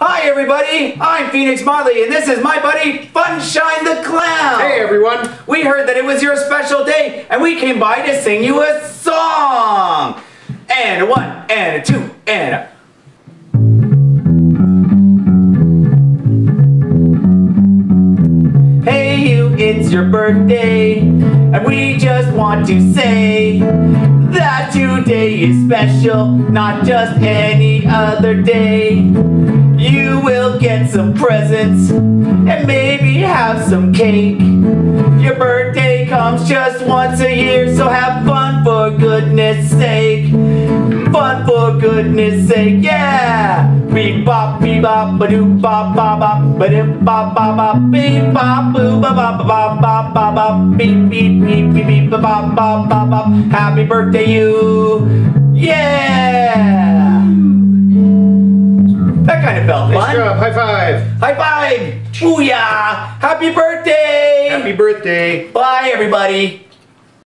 Hi everybody, I'm Phoenix Motley and this is my buddy Funshine the Clown. Hey everyone. We heard that it was your special day and we came by to sing you a song. And a one, and a two, and a... Hey you, it's your birthday and we just want to say that today is special, not just any other day. Some presents and maybe have some cake. Your birthday comes just once a year, so have fun for goodness sake. Fun for goodness sake, yeah! Beep bop, beep bop, ba doop bop, bop bop, ba doop bop, bop bop, beep bop, boo ba bop, bop bop, bop bop, beep beep beep beep beep bop, bop bop bop. Happy birthday, you! Yeah! That kind of felt Nice fun. job. High five. High five! Booyah! Happy birthday! Happy birthday. Bye, everybody.